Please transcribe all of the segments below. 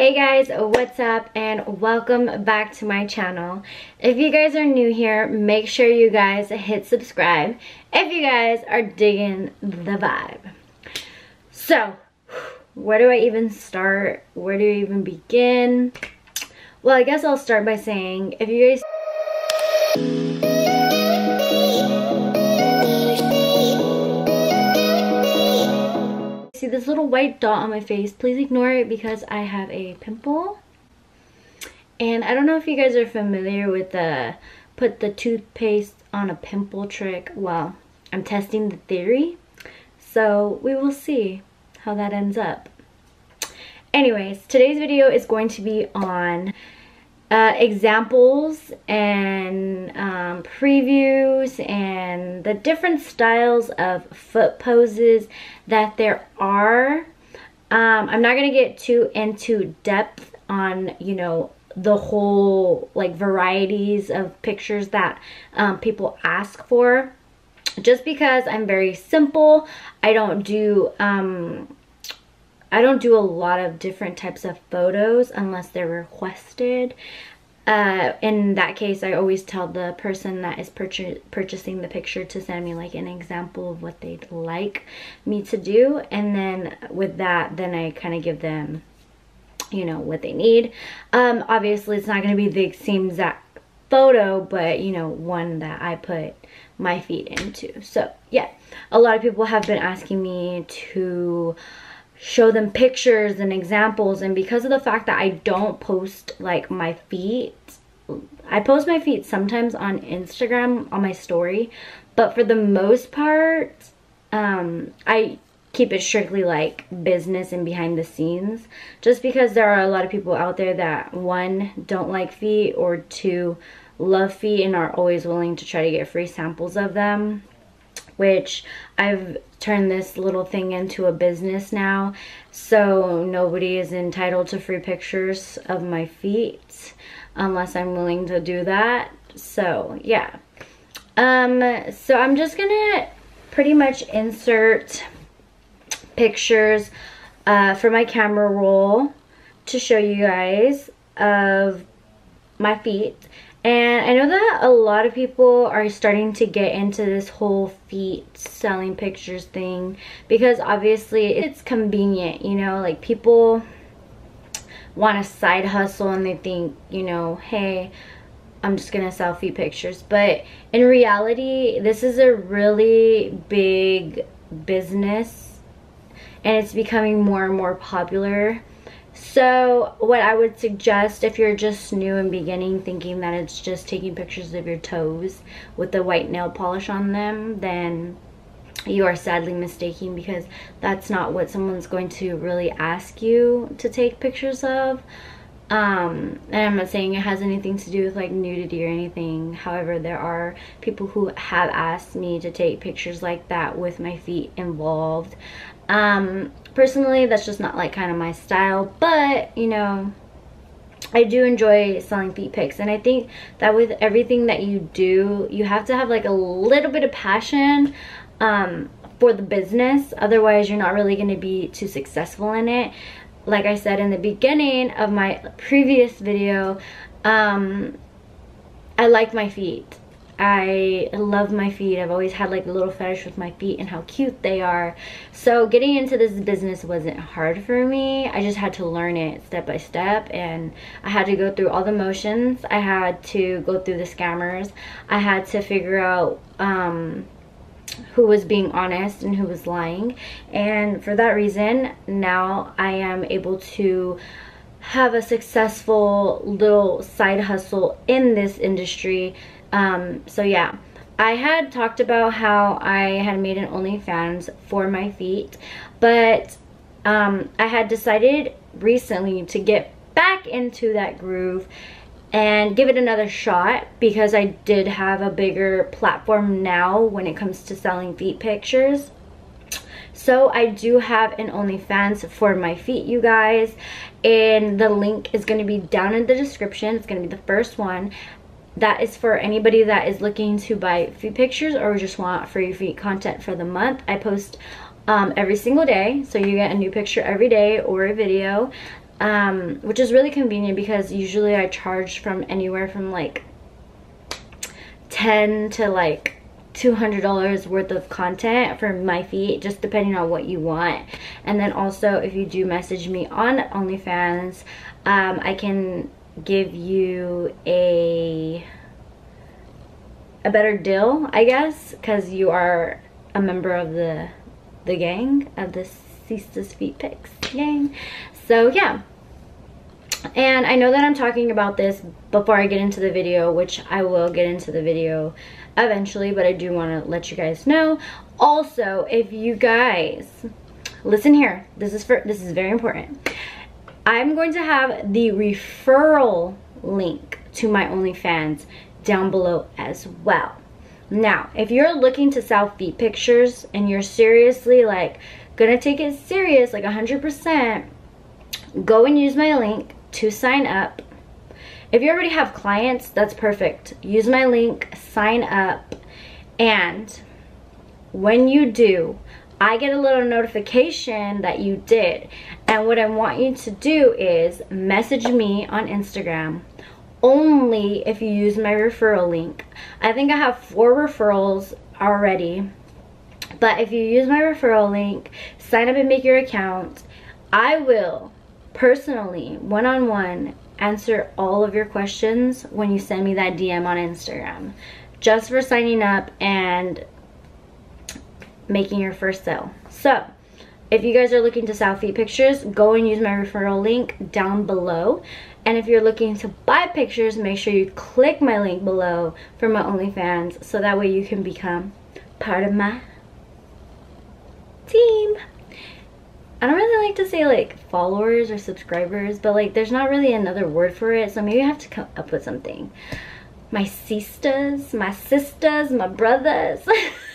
Hey guys, what's up and welcome back to my channel. If you guys are new here, make sure you guys hit subscribe if you guys are digging the vibe. So, where do I even start? Where do I even begin? Well, I guess I'll start by saying if you guys this little white dot on my face, please ignore it because I have a pimple. And I don't know if you guys are familiar with the put the toothpaste on a pimple trick. Well, I'm testing the theory. So we will see how that ends up. Anyways, today's video is going to be on uh, examples and um, previews and the different styles of foot poses that there are. Um, I'm not going to get too into depth on, you know, the whole like varieties of pictures that um, people ask for. Just because I'm very simple, I don't do um, I don't do a lot of different types of photos unless they're requested. Uh, in that case, I always tell the person that is purchasing the picture to send me like an example of what they'd like me to do. And then with that, then I kind of give them, you know, what they need. Um, obviously, it's not going to be the same exact photo, but, you know, one that I put my feet into. So, yeah, a lot of people have been asking me to show them pictures and examples and because of the fact that I don't post like my feet I post my feet sometimes on Instagram on my story but for the most part um, I keep it strictly like business and behind the scenes just because there are a lot of people out there that one don't like feet or two love feet and are always willing to try to get free samples of them which I've turned this little thing into a business now. So nobody is entitled to free pictures of my feet unless I'm willing to do that. So yeah. Um, so I'm just gonna pretty much insert pictures uh, for my camera roll to show you guys of my feet and I know that a lot of people are starting to get into this whole feet selling pictures thing because obviously it's convenient, you know, like people want a side hustle and they think, you know, hey, I'm just gonna sell feet pictures. But in reality, this is a really big business and it's becoming more and more popular so what I would suggest if you're just new and beginning thinking that it's just taking pictures of your toes with the white nail polish on them, then you are sadly mistaken because that's not what someone's going to really ask you to take pictures of. Um, and I'm not saying it has anything to do with like nudity or anything. However, there are people who have asked me to take pictures like that with my feet involved. Um, personally, that's just not like kind of my style, but you know, I do enjoy selling feet pics and I think that with everything that you do, you have to have like a little bit of passion um, for the business. Otherwise, you're not really going to be too successful in it. Like I said in the beginning of my previous video, um, I like my feet. I love my feet. I've always had like a little fetish with my feet and how cute they are. So getting into this business wasn't hard for me. I just had to learn it step by step and I had to go through all the motions. I had to go through the scammers. I had to figure out um, who was being honest and who was lying. And for that reason, now I am able to have a successful little side hustle in this industry um, so yeah, I had talked about how I had made an OnlyFans for my feet, but um, I had decided recently to get back into that groove and give it another shot because I did have a bigger platform now when it comes to selling feet pictures. So I do have an OnlyFans for my feet, you guys. And the link is going to be down in the description. It's going to be the first one that is for anybody that is looking to buy feet pictures or just want free feet content for the month. I post um, every single day, so you get a new picture every day or a video. um, which is really convenient because usually I charge from anywhere from like 10 to like $200 worth of content for my feet just depending on what you want and then also if you do message me on OnlyFans um, I can give you a a better deal I guess because you are a member of the the gang of the Ceesta's Feet Pics gang so yeah and I know that I'm talking about this before I get into the video, which I will get into the video eventually, but I do want to let you guys know. Also, if you guys, listen here, this is for this is very important. I'm going to have the referral link to my OnlyFans down below as well. Now, if you're looking to sell feet pictures and you're seriously like gonna take it serious, like 100%, go and use my link to sign up. If you already have clients, that's perfect. Use my link, sign up, and when you do, I get a little notification that you did. And what I want you to do is message me on Instagram only if you use my referral link. I think I have four referrals already. But if you use my referral link, sign up and make your account, I will personally, one-on-one, -on -one, answer all of your questions when you send me that DM on Instagram. Just for signing up and making your first sale. So, if you guys are looking to sell feet pictures, go and use my referral link down below. And if you're looking to buy pictures, make sure you click my link below for my OnlyFans so that way you can become part of my team. I don't really like to say like followers or subscribers, but like there's not really another word for it, so maybe I have to come up with something. My sisters, my sisters, my brothers.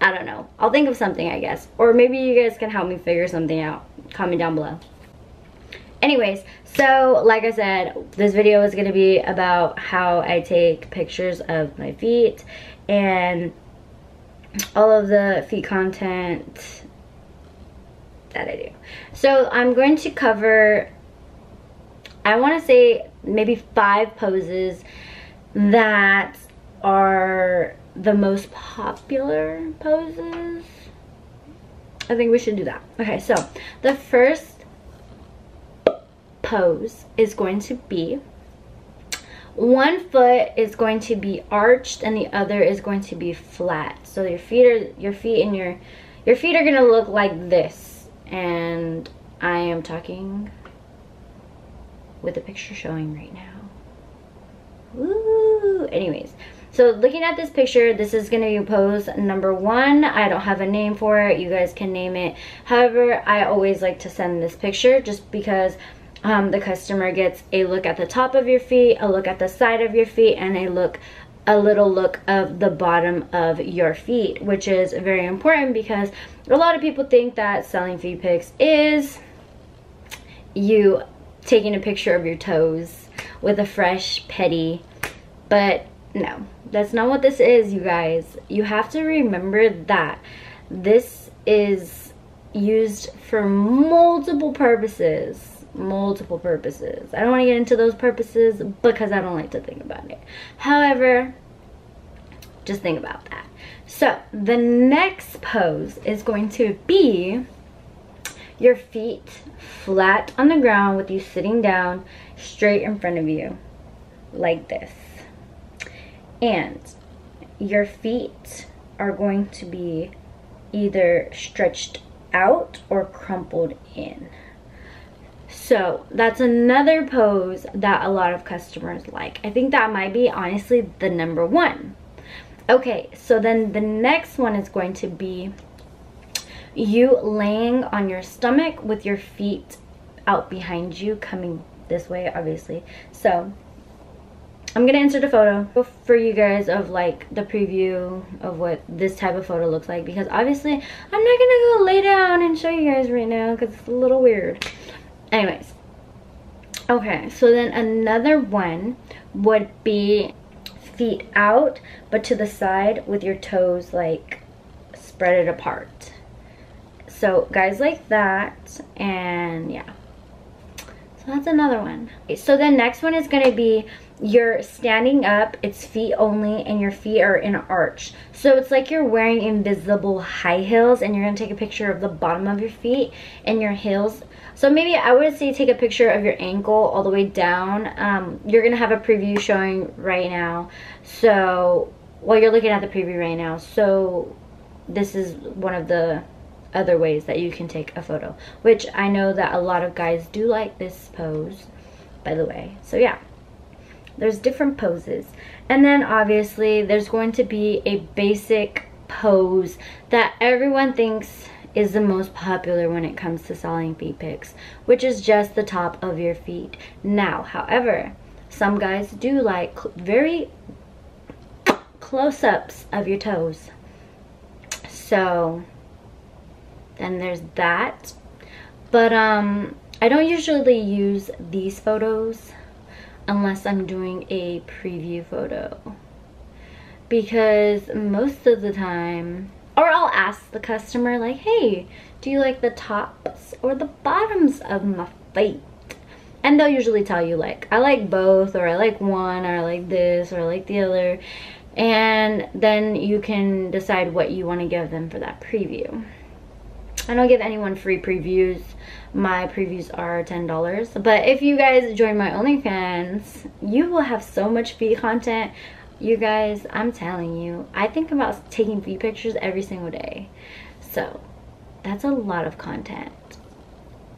I don't know. I'll think of something, I guess. Or maybe you guys can help me figure something out. Comment down below. Anyways, so like I said, this video is going to be about how I take pictures of my feet and all of the feet content that I do. So I'm going to cover, I want to say maybe five poses that are the most popular poses. I think we should do that. Okay, so the first pose is going to be one foot is going to be arched and the other is going to be flat. So your feet are your feet and your your feet are going to look like this and I am talking with the picture showing right now. Woo! Anyways, so looking at this picture, this is going to be pose number one. I don't have a name for it. You guys can name it. However, I always like to send this picture just because um, the customer gets a look at the top of your feet, a look at the side of your feet, and a look a little look of the bottom of your feet, which is very important because a lot of people think that selling feet pics is you taking a picture of your toes with a fresh petty, but no, that's not what this is, you guys. You have to remember that this is used for multiple purposes multiple purposes. I don't want to get into those purposes because I don't like to think about it. However, just think about that. So the next pose is going to be your feet flat on the ground with you sitting down straight in front of you like this. And your feet are going to be either stretched out or crumpled in. So that's another pose that a lot of customers like. I think that might be honestly the number one. Okay, so then the next one is going to be you laying on your stomach with your feet out behind you coming this way obviously. So I'm gonna insert a photo for you guys of like the preview of what this type of photo looks like because obviously I'm not gonna go lay down and show you guys right now because it's a little weird. Anyways. Okay so then another one would be feet out but to the side with your toes like spread it apart. So guys like that and yeah. So that's another one. So the next one is to be you're standing up, it's feet only, and your feet are in an arch. So it's like you're wearing invisible high heels and you're to take a picture of the bottom of your feet and your heels. So maybe I would say take a picture of your ankle all the way down. Um, you're going to have a preview showing right now. So, well, you're looking at the preview right now. So this is one of the other ways that you can take a photo, which I know that a lot of guys do like this pose, by the way. So yeah, there's different poses. And then obviously there's going to be a basic pose that everyone thinks is the most popular when it comes to selling feet pics, which is just the top of your feet. Now, however, some guys do like very close-ups of your toes. So then there's that. But um, I don't usually use these photos unless I'm doing a preview photo. Because most of the time, or I'll ask the customer like, hey, do you like the tops or the bottoms of my feet? And they'll usually tell you like, I like both, or I like one, or I like this, or I like the other. And then you can decide what you want to give them for that preview. I don't give anyone free previews. My previews are $10. But if you guys join my OnlyFans, you will have so much feet content. You guys, I'm telling you, I think about taking feet pictures every single day. So, that's a lot of content.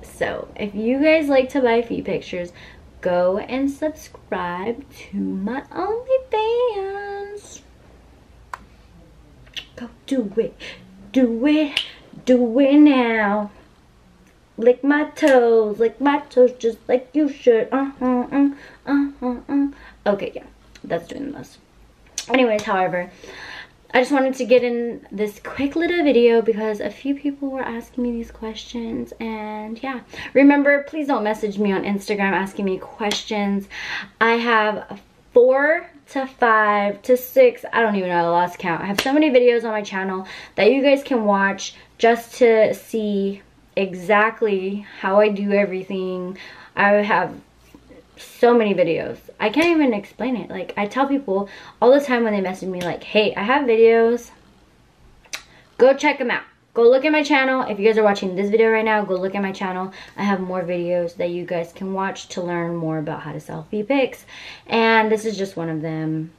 So, if you guys like to buy feet pictures, go and subscribe to my OnlyFans. Go do it. Do it do it now. Lick my toes, lick my toes just like you should. Uh-huh, uh, uh-huh, uh. Okay, yeah, that's doing the most. Anyways, however, I just wanted to get in this quick little video because a few people were asking me these questions and yeah. Remember, please don't message me on Instagram asking me questions. I have four to five to six, I don't even know, I lost count. I have so many videos on my channel that you guys can watch just to see exactly how I do everything. I have so many videos. I can't even explain it. Like, I tell people all the time when they message me like, hey, I have videos. Go check them out. Go look at my channel. If you guys are watching this video right now, go look at my channel. I have more videos that you guys can watch to learn more about how to sell feet pics. And this is just one of them.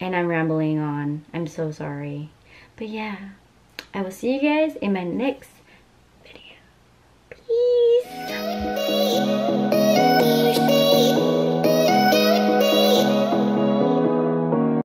And I'm rambling on. I'm so sorry. But yeah. I will see you guys in my next video. Peace.